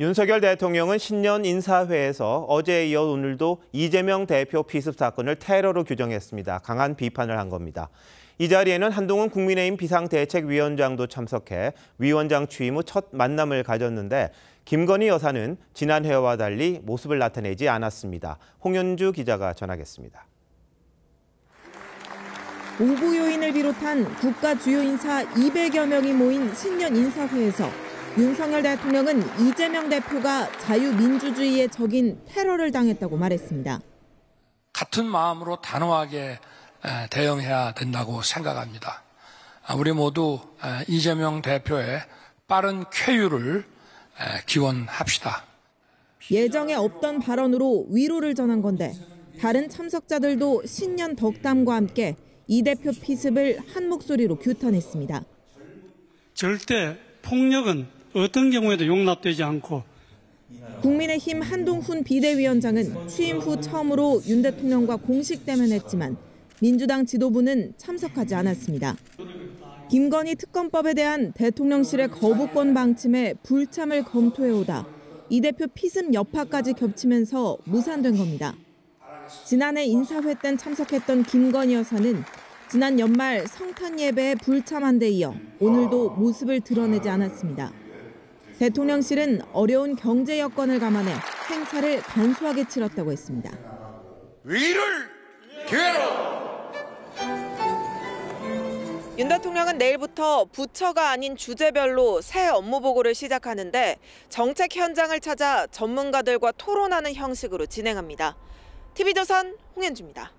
윤석열 대통령은 신년 인사회에서 어제에 이어 오늘도 이재명 대표 피습 사건을 테러로 규정했습니다. 강한 비판을 한 겁니다. 이 자리에는 한동훈 국민의힘 비상대책위원장도 참석해 위원장 취임 후 첫 만남을 가졌는데 김건희 여사는 지난해와 달리 모습을 나타내지 않았습니다. 홍현주 기자가 전하겠습니다. 오부 요인을 비롯한 국가 주요 인사 200여 명이 모인 신년 인사회에서 윤석열 대통령은 이재명 대표가 자유민주주의의 적인 테러를 당했다고 말했습니다. 같은 마음으로 단호하게 대응해야 된다고 생각합니다. 아, 우리 모두 이재명 대표의 빠른 쾌유를 기원합시다. 예정에 없던 발언으로 위로를 전한 건데 다른 참석자들도 신년 덕담과 함께 이 대표 피습을 한 목소리로 규탄했습니다. 절대 폭력은 어떤 경우에도 용납되지 않고 국민의힘 한동훈 비대위원장은 취임 후 처음으로 윤 대통령과 공식 대면했지만 민주당 지도부는 참석하지 않았습니다. 김건희 특검법에 대한 대통령실의 거부권 방침에 불참을 검토해오다 이 대표 피습 여파까지 겹치면서 무산된 겁니다. 지난해 인사회 땐 참석했던 김건희 여사는 지난 연말 성탄 예배에 불참한 데 이어 오늘도 모습을 드러내지 않았습니다. 대통령실은 어려운 경제 여건을 감안해 행사를 간소하게 치렀다고 했습니다. 위를 기회로 윤 대통령은 내일부터 부처가 아닌 주제별로 새 업무 보고를 시작하는데 정책 현장을 찾아 전문가들과 토론하는 형식으로 진행합니다. TV조선 홍현주입니다.